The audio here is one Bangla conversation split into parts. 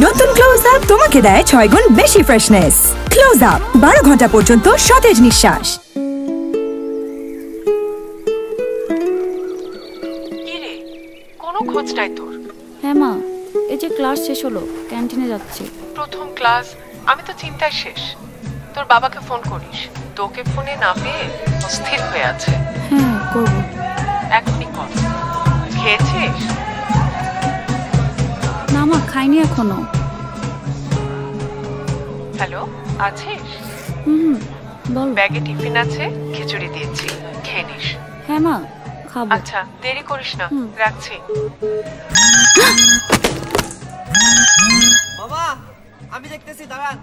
নতুন ক্লোজ আপ তোমাকে দেয় ছয় গুণ বেশি ফ্রেশনেস ক্লোজ আপ বারো ঘণ্টা পর্যন্ত সতেজ নিঃশ্বাস। কিরে কোনো খোঁজ নাই তোর। হ্যাঁ মা এই যে ক্লাস শেষ হলো ক্যান্টিনে যাচ্ছি। প্রথম ক্লাস আমি তো চিন্তায় শেষ। তোর বাবাকে ফোন করিস। তোকে ফোনে না পেয়ে অস্থির হয়ে আছে। হ্যাঁ করব। এখনই কর। খেয়েছিস? খাইনি এখনও। হ্যালো আছিস? হুম বল। ব্যাগে টিফিন আছে খিচুড়ি দিয়েছি খেয়ে নিস। হ্যাঁ মা খাব। আচ্ছা দেরি করিস না রাখছি। বাবা আমি দেখতেছি দাঁড়ান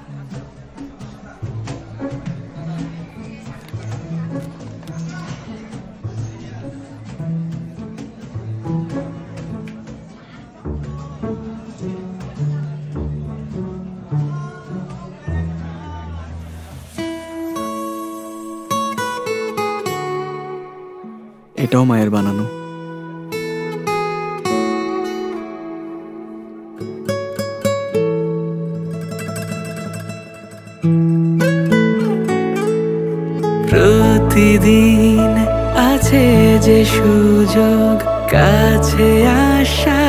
এটাও মায়ের বানানো। প্রতিদিন আছে যে সুযোগ কাছে আসার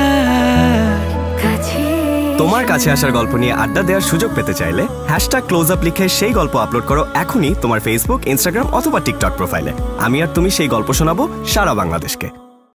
তোমার কাছে আসার গল্প নিয়ে আড্ডা দেওয়ার সুযোগ পেতে চাইলে হ্যাশট্যাগ ক্লোজ আপ লিখে সেই গল্প আপলোড করো এখনই তোমার ফেসবুক ইনস্টাগ্রাম অথবা টিকটক প্রোফাইলে। আমি আর তুমি সেই গল্প শোনাবো সারা বাংলাদেশকে।